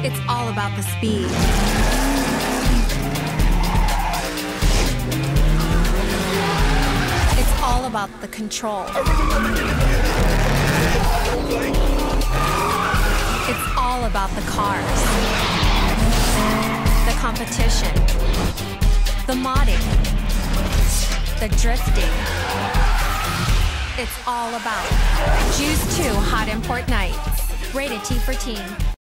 It's all about the speed. It's all about the control. It's all about the cars, the competition, the modding, the drifting. It's all about Juiced 2 Hot Import Nights. Rated T for Teen.